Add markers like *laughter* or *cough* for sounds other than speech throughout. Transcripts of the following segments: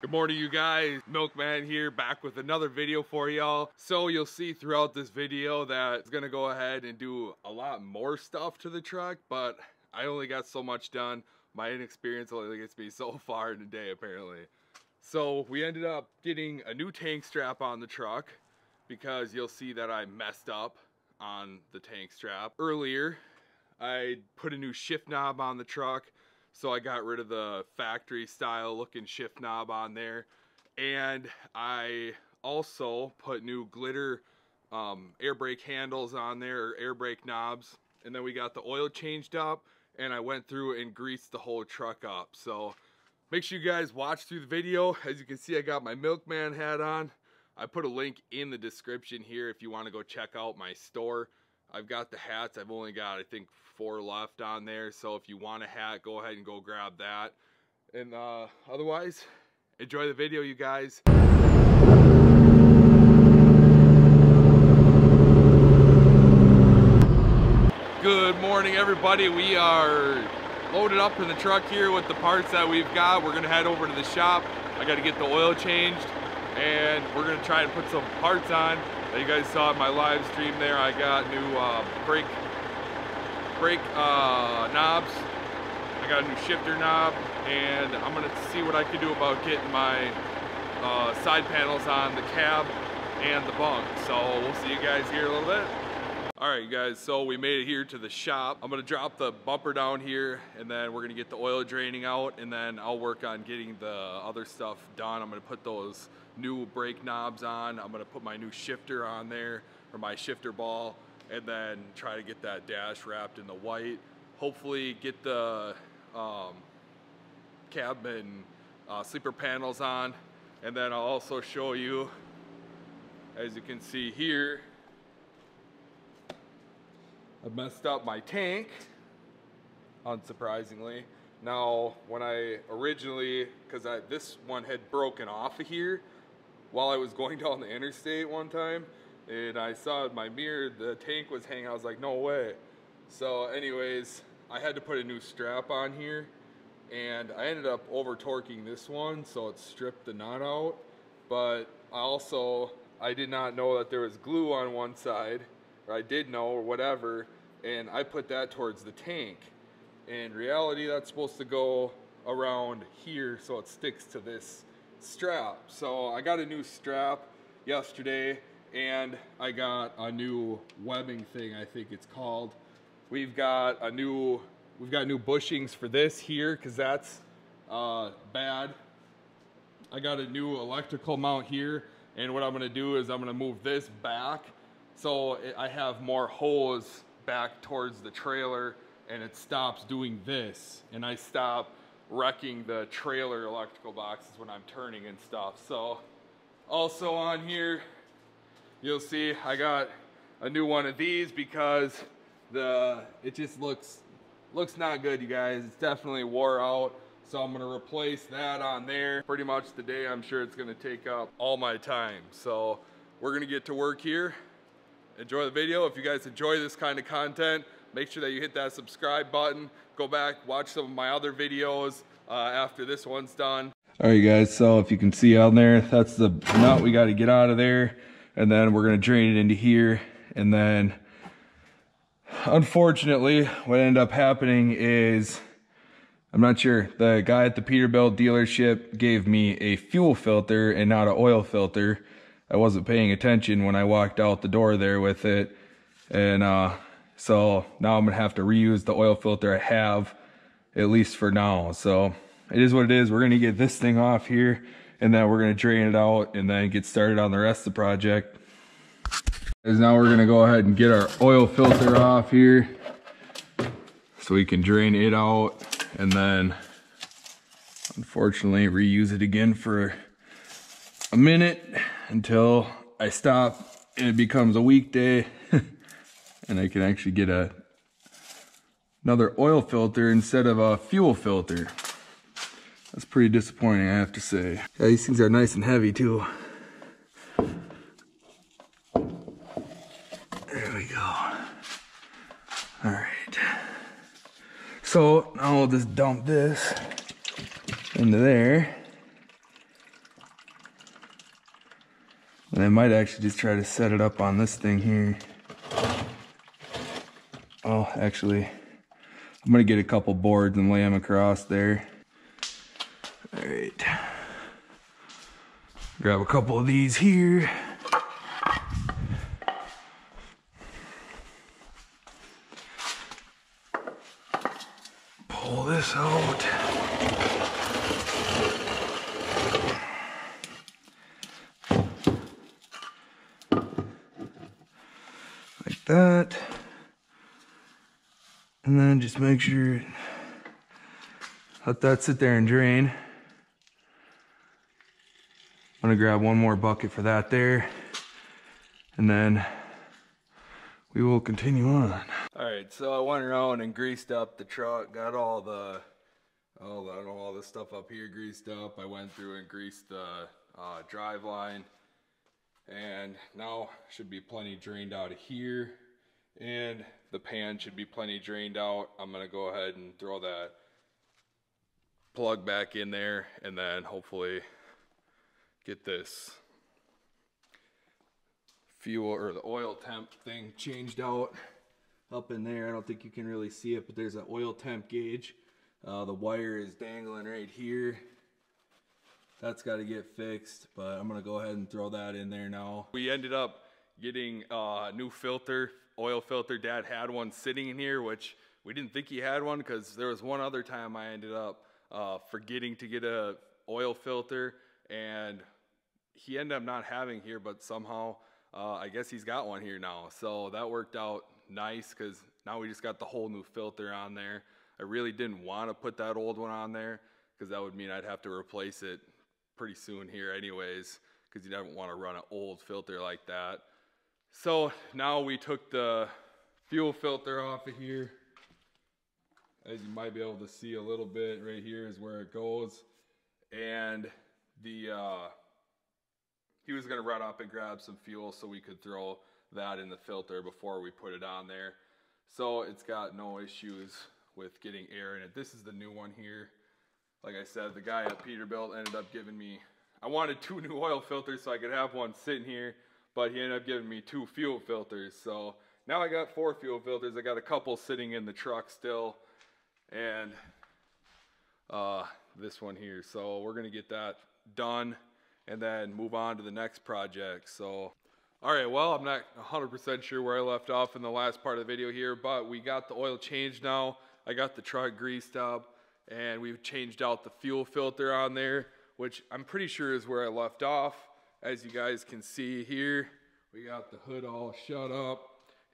Good morning you guys, Milkman here back with another video for y'all. So you'll see throughout this video that it's gonna go ahead and do a lot more stuff to the truck, but I only got so much done. My inexperience only gets me so *laughs* far in a day apparently. So we ended up getting a new tank strap on the truck because you'll see that I messed up on the tank strap. Earlier, I put a new shift knob on the truck so I got rid of the factory style looking shift knob on there. And I also put new glitter um, air brake handles on there, or air brake knobs. And then we got the oil changed up and I went through and greased the whole truck up. So make sure you guys watch through the video. As you can see, I got my milkman hat on. I put a link in the description here if you want to go check out my store. I've got the hats. I've only got, I think, four left on there. So if you want a hat, go ahead and go grab that. And uh, otherwise, enjoy the video, you guys. Good morning, everybody. We are loaded up in the truck here with the parts that we've got. We're gonna head over to the shop. I gotta get the oil changed and we're gonna try and put some parts on you guys saw in my live stream there, I got new uh, brake brake uh, knobs. I got a new shifter knob, and I'm gonna see what I can do about getting my uh, side panels on the cab and the bunk. So we'll see you guys here a little bit. All right, you guys, so we made it here to the shop. I'm gonna drop the bumper down here and then we're gonna get the oil draining out and then I'll work on getting the other stuff done. I'm gonna put those new brake knobs on. I'm gonna put my new shifter on there or my shifter ball and then try to get that dash wrapped in the white. Hopefully get the um, cabin uh, sleeper panels on and then I'll also show you, as you can see here, I messed up my tank, unsurprisingly. Now, when I originally, because this one had broken off of here while I was going down the interstate one time, and I saw my mirror, the tank was hanging, I was like, no way. So anyways, I had to put a new strap on here, and I ended up over torquing this one, so it stripped the knot out, but I also, I did not know that there was glue on one side, or I did know or whatever, and I put that towards the tank. In reality, that's supposed to go around here so it sticks to this strap. So I got a new strap yesterday and I got a new webbing thing, I think it's called. We've got a new, we've got new bushings for this here because that's uh, bad. I got a new electrical mount here and what I'm gonna do is I'm gonna move this back so I have more hose back towards the trailer and it stops doing this and I stop wrecking the trailer electrical boxes when I'm turning and stuff. So also on here, you'll see I got a new one of these because the it just looks looks not good you guys. It's definitely wore out. So I'm gonna replace that on there. Pretty much today I'm sure it's gonna take up all my time. So we're gonna get to work here enjoy the video. If you guys enjoy this kind of content, make sure that you hit that subscribe button. Go back, watch some of my other videos uh, after this one's done. All right, guys, so if you can see on there, that's the nut we got to get out of there. And then we're going to drain it into here. And then, unfortunately, what ended up happening is, I'm not sure, the guy at the Peterbilt dealership gave me a fuel filter and not an oil filter. I wasn't paying attention when I walked out the door there with it. And uh, so now I'm gonna have to reuse the oil filter I have, at least for now. So it is what it is. We're gonna get this thing off here and then we're gonna drain it out and then get started on the rest of the project. As now we're gonna go ahead and get our oil filter off here so we can drain it out and then unfortunately reuse it again for a minute until I stop and it becomes a weekday and I can actually get a another oil filter instead of a fuel filter. That's pretty disappointing, I have to say. Yeah, these things are nice and heavy too. There we go. All right. So now we'll just dump this into there. And I might actually just try to set it up on this thing here. Oh, actually, I'm gonna get a couple boards and lay them across there. All right. Grab a couple of these here. Pull this out. Like that. Just make sure, let that sit there and drain. I'm gonna grab one more bucket for that there. And then we will continue on. All right, so I went around and greased up the truck, got all the, all the, all the stuff up here greased up. I went through and greased the uh, drive line. And now should be plenty drained out of here. And the pan should be plenty drained out. I'm gonna go ahead and throw that plug back in there and then hopefully get this fuel or the oil temp thing changed out up in there. I don't think you can really see it, but there's an oil temp gauge. Uh, the wire is dangling right here. That's got to get fixed, but I'm gonna go ahead and throw that in there now. We ended up getting a new filter, oil filter. Dad had one sitting in here, which we didn't think he had one because there was one other time I ended up uh, forgetting to get a oil filter and he ended up not having here, but somehow uh, I guess he's got one here now. So that worked out nice because now we just got the whole new filter on there. I really didn't want to put that old one on there because that would mean I'd have to replace it pretty soon here anyways because you don't want to run an old filter like that. So now we took the fuel filter off of here. As you might be able to see a little bit right here is where it goes. And the uh, he was to run up and grab some fuel so we could throw that in the filter before we put it on there. So it's got no issues with getting air in it. This is the new one here. Like I said, the guy at Peterbilt ended up giving me, I wanted two *laughs* new oil filters so I could have one sitting here, but he ended up giving me two fuel filters. So now I got four fuel filters. I got a couple sitting in the truck still and uh, this one here. So we're gonna get that done and then move on to the next project. So, all right, well, I'm not 100% sure where I left off in the last part of the video here, but we got the oil changed now. I got the truck greased up and we've changed out the fuel filter on there, which I'm pretty sure is where I left off. As you guys can see here, we got the hood all shut up.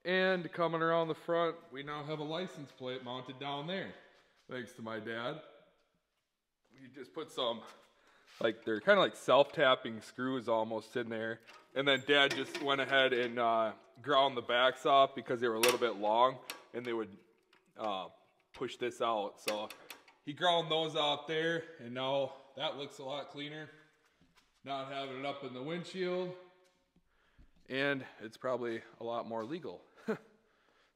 And coming around the front, we now have a license plate mounted down there. Thanks to my dad. We just put some like they're kind of like self-tapping screws almost in there. And then dad just went ahead and uh, ground the backs off because they were a little bit long and they would uh, push this out. So he ground those out there and now that looks a lot cleaner. Not having it up in the windshield and it's probably a lot more legal. *laughs*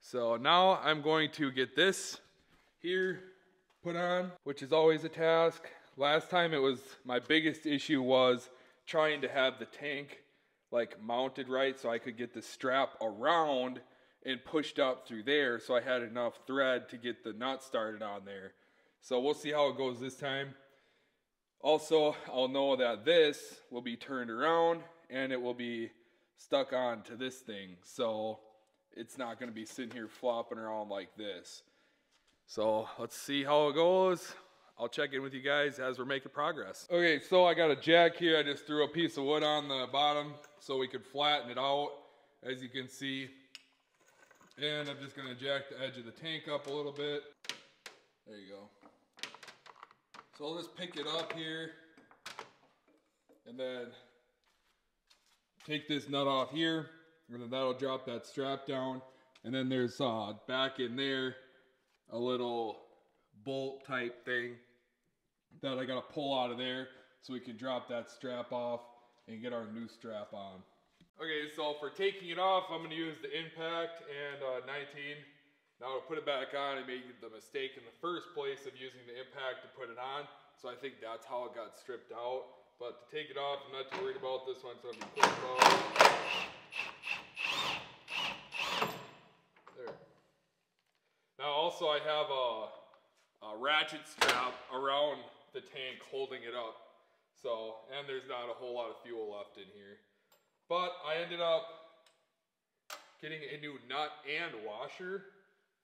so now I'm going to get this here put on, which is always a task. Last time it was, my biggest issue was trying to have the tank like mounted right so I could get the strap around and pushed up through there so I had enough thread to get the nut started on there. So we'll see how it goes this time. Also, I'll know that this will be turned around and it will be stuck on to this thing. So it's not going to be sitting here flopping around like this. So let's see how it goes. I'll check in with you guys as we're making progress. Okay, so I got a jack here. I just threw a piece of wood on the bottom so we could flatten it out, as you can see. And I'm just gonna jack the edge of the tank up a little bit. There you go. So I'll just pick it up here and then take this nut off here and then that'll drop that strap down. And then there's uh, back in there a little bolt type thing that I got to pull out of there so we can drop that strap off and get our new strap on. Okay, so for taking it off, I'm to use the Impact and uh, 19. Now to put it back on, I made the mistake in the first place of using the Impact to put it on. So I think that's how it got stripped out. but to take it off, I'm not too worried about this one, so I'm gonna it out. There. Now also I have a, a ratchet strap around the tank holding it up. So, and there's not a whole lot of fuel left in here. But I ended up getting a new nut and washer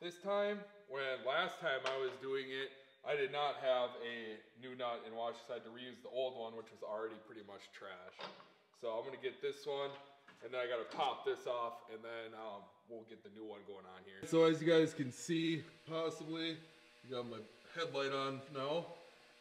this time. When last time I was doing it, I did not have a new nut and washer, so I had to reuse the old one, which was already pretty much trash. So I'm gonna get this one, and then I gotta pop this off, and then um, we'll get the new one going on here. So as you guys can see, possibly, got my headlight on now.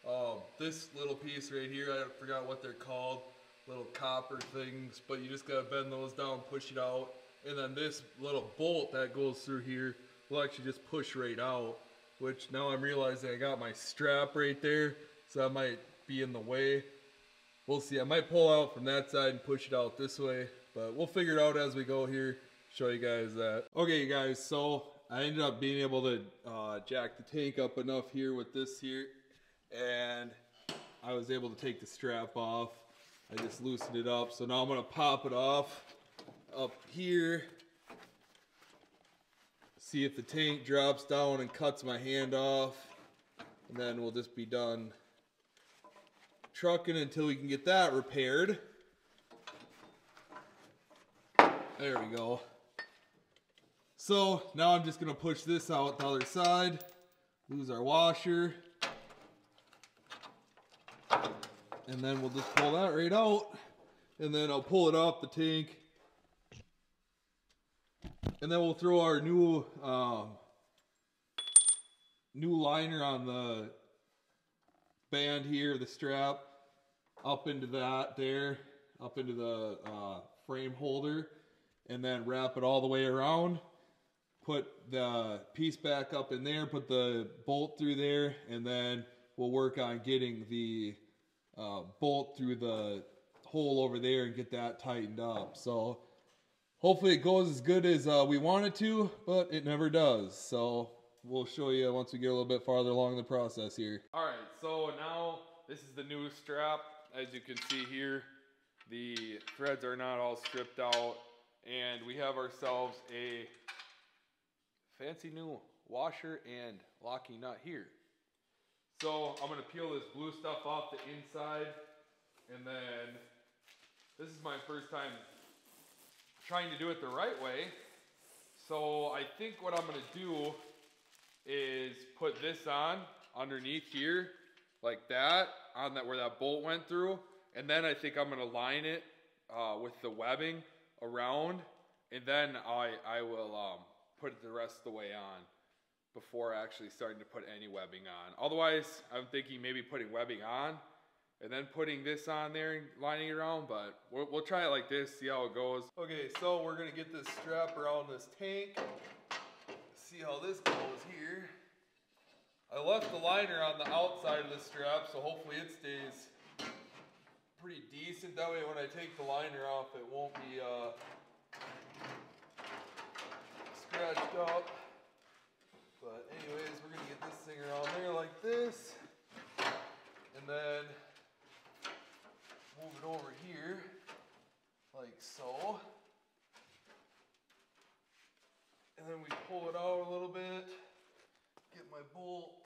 Um, this little piece right here, I forgot what they're called, little copper things, but you just gotta bend those down, push it out, and then this little bolt that goes through here will actually just push right out, which now I'm realizing I got my strap right there, so that might be in the way. We'll see, I might pull out from that side and push it out this way, but we'll figure it out as we go here, show you guys that. Okay you guys, so I ended up being able to uh, jack the tank up enough here with this here, and I was able to take the strap off. I just loosened it up, so now I'm gonna pop it off up here. See if the tank drops down and cuts my hand off, and then we'll just be done trucking until we can get that repaired. There we go. So now I'm just gonna push this out the other side, lose our washer, and then we'll just pull that right out, and then I'll pull it off the tank, and then we'll throw our new um, new liner on the band here, the strap, up into that there, up into the uh, frame holder, and then wrap it all the way around. Put the piece back up in there, put the bolt through there, and then we'll work on getting the uh, bolt through the hole over there and get that tightened up. So hopefully it goes as good as uh, we want it to, but it never does. So we'll show you once we get a little bit farther along the process here. All right, so now this is the new strap. As you can see here, the threads are not all stripped out and we have ourselves a fancy new washer and locking nut here. So I'm gonna peel this blue stuff off the inside and then this is my first time trying to do it the right way. So I think what I'm gonna do is put this on underneath here like that on that where that bolt went through and then I think I'm gonna line it uh, with the webbing around and then I, I will um, put it the rest of the way on before actually starting to put any webbing on. Otherwise, I'm thinking maybe putting webbing on and then putting this on there and lining it around, but we'll, we'll try it like this, see how it goes. Okay, so we're gonna get this strap around this tank, see how this goes here. I left the liner on the outside of the strap, so hopefully it stays pretty decent. That way when I take the liner off, it won't be uh, scratched up. But anyways, we're gonna get this thing around there like this. And then move it over here like so. And then we pull it out a little bit, get my bolt.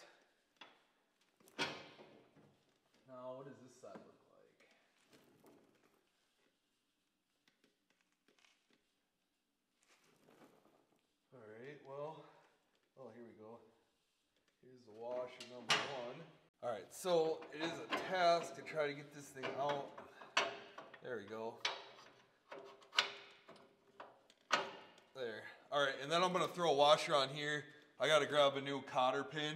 Now, what does this side look like? All right, well, oh, here we go. Here's the washer number one. All right, so it is a task to try to get this thing out. There we go. There. All right, and then I'm gonna throw a washer on here. I gotta grab a new cotter pin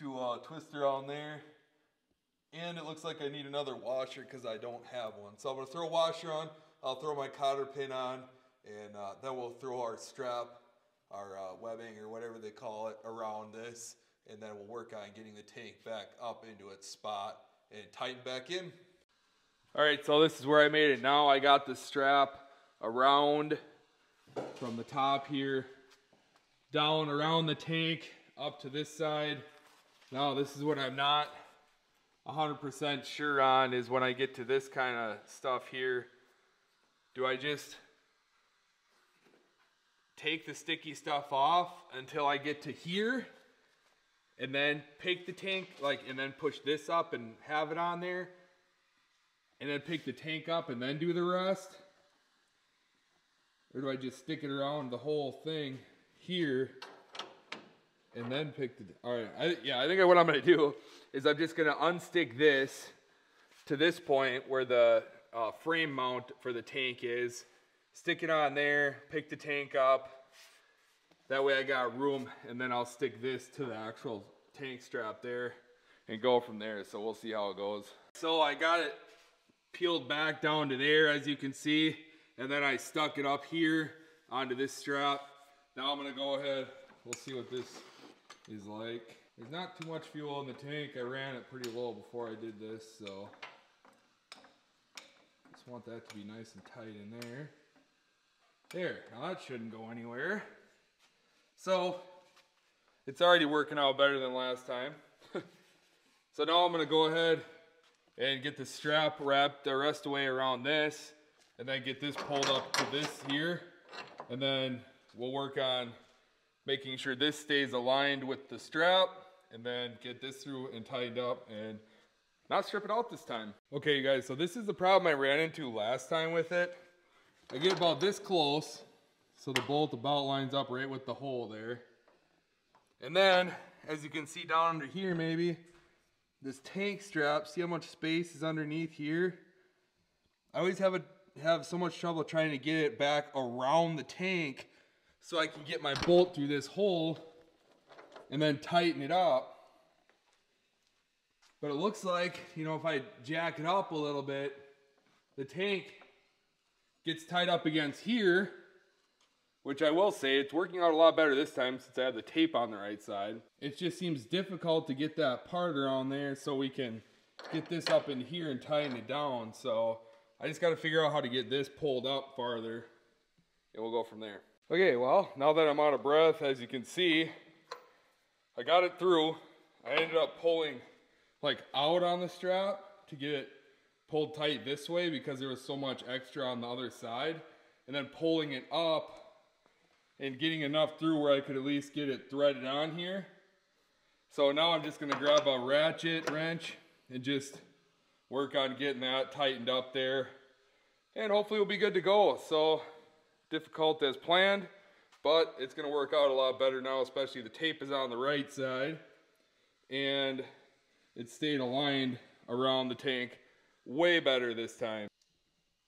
to uh, twist around there. And it looks like I need another washer because I don't have one. So I'm gonna throw a washer on, I'll throw my cotter pin on, and uh, then we'll throw our strap, our uh, webbing or whatever they call it around this, and then we'll work on getting the tank back up into its spot and tighten back in. All right, so this is where I made it now. I got the strap around from the top here, down around the tank, up to this side. Now this is what I'm not 100% sure on is when I get to this kind of stuff here. Do I just take the sticky stuff off until I get to here and then pick the tank like and then push this up and have it on there and then pick the tank up and then do the rest? Or do I just stick it around the whole thing here and then pick the, all right, I, yeah, I think what I'm gonna do is I'm just gonna unstick this to this point where the uh, frame mount for the tank is, stick it on there, pick the tank up, that way I got room and then I'll stick this to the actual tank strap there and go from there. So we'll see how it goes. So I got it peeled back down to there as you can see and then I stuck it up here onto this strap. Now I'm gonna go ahead, we'll see what this is like. There's not too much fuel in the tank. I ran it pretty low before I did this, so just want that to be nice and tight in there. There, now that shouldn't go anywhere. So, it's already working out better than last time. *laughs* so now I'm gonna go ahead and get the strap wrapped the rest of the way around this and then get this pulled up to this here and then we'll work on making sure this stays aligned with the strap and then get this through and tightened up and not strip it out this time. Okay, you guys, so this is the problem I ran into last time with it. I get about this close, so the bolt about lines up right with the hole there. And then, as you can see down under here maybe, this tank strap, see how much space is underneath here? I always have a have so much trouble trying to get it back around the tank so I can get my bolt through this hole and then tighten it up. But it looks like, you know, if I jack it up a little bit, the tank gets tied up against here, which I will say, it's working out a lot better this time since I have the tape on the right side. It just seems difficult to get that part around there so we can get this up in here and tighten it down. So I just got to figure out how to get this pulled up farther and we'll go from there. Okay, well, now that I'm out of breath, as you can see, I got it through. I ended up pulling like out on the strap to get it pulled tight this way because there was so much extra on the other side. And then pulling it up and getting enough through where I could at least get it threaded on here. So now I'm just gonna grab a ratchet wrench and just work on getting that tightened up there. And hopefully we'll be good to go. So difficult as planned, but it's gonna work out a lot better now, especially the tape is on the right side and it's stayed aligned around the tank way better this time.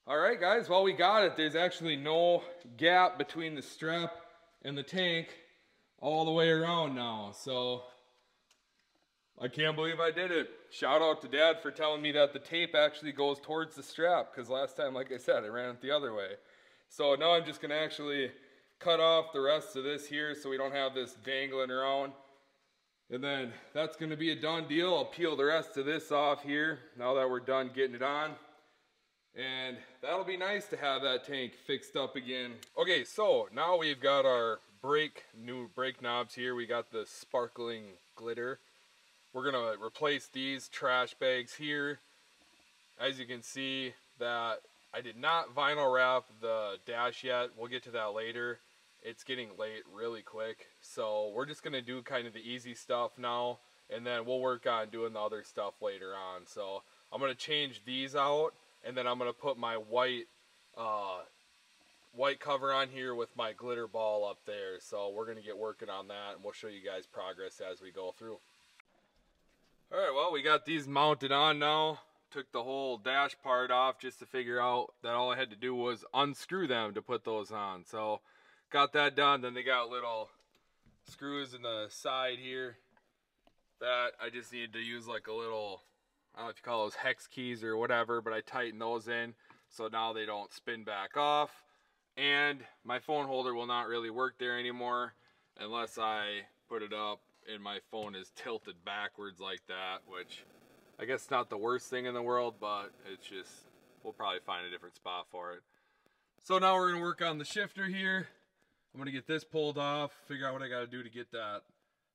All right, guys, well, we got it. There's actually no gap between the strap and the tank all the way around now. So I can't believe I did it. Shout out to dad for telling me that the tape actually goes towards the strap because last time, like I said, I ran it the other way. So now I'm just gonna actually cut off the rest of this here so we don't have this dangling around. And then that's gonna be a done deal. I'll peel the rest of this off here now that we're done getting it on. And that'll be nice to have that tank fixed up again. Okay, so now we've got our brake, new brake knobs here. We got the sparkling glitter. We're gonna replace these trash bags here. As you can see that I did not vinyl wrap the dash yet. We'll get to that later. It's getting late really quick. So we're just to do kind of the easy stuff now. And then we'll work on doing the other stuff later on. So I'm to change these out. And then I'm to put my white uh, white cover on here with my glitter ball up there. So we're to get working on that. And we'll show you guys progress as we go through. Alright, well we got these mounted on now took the whole dash part off just to figure out that all I had to do was unscrew them to put those on. So got that done. Then they got little screws in the side here that I just needed to use like a little, I don't know if you call those hex keys or whatever, but I tightened those in so now they don't spin back off. And my phone holder will not really work there anymore unless I put it up and my phone is tilted backwards like that, which I guess not the worst thing in the world, but it's just, we'll probably find a different spot for it. So now we're gonna work on the shifter here. I'm gonna get this pulled off, figure out what I gotta do to get that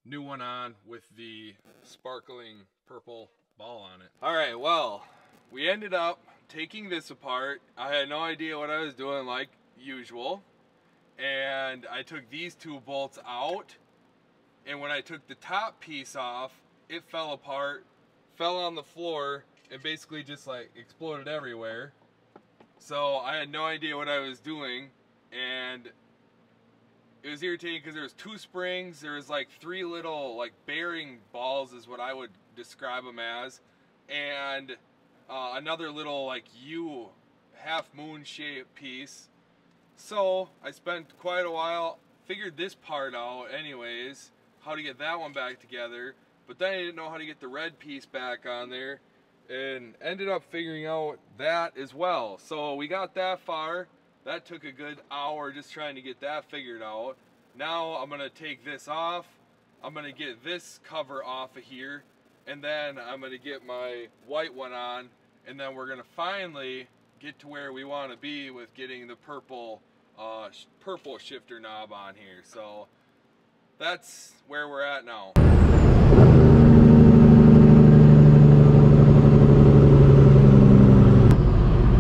new one on with the sparkling purple. All right, well, we ended up taking this apart. I had no idea what I was doing like usual. And I took these two bolts out. And when I took the top piece off, it fell apart, fell on the floor, and basically just like exploded everywhere. So I had no idea what I was doing. And it was irritating because there was two springs there was like three little like bearing balls is what i would describe them as and uh, another little like u half moon shaped piece so i spent quite a while figured this part out anyways how to get that one back together but then i didn't know how to get the red piece back on there and ended up figuring out that as well so we got that far that took a good hour just trying to get that figured out. Now I'm gonna take this off. I'm gonna get this cover off of here and then I'm gonna get my white one on and then we're gonna finally get to where we want to be with getting the purple uh, purple shifter knob on here. So that's where we're at now.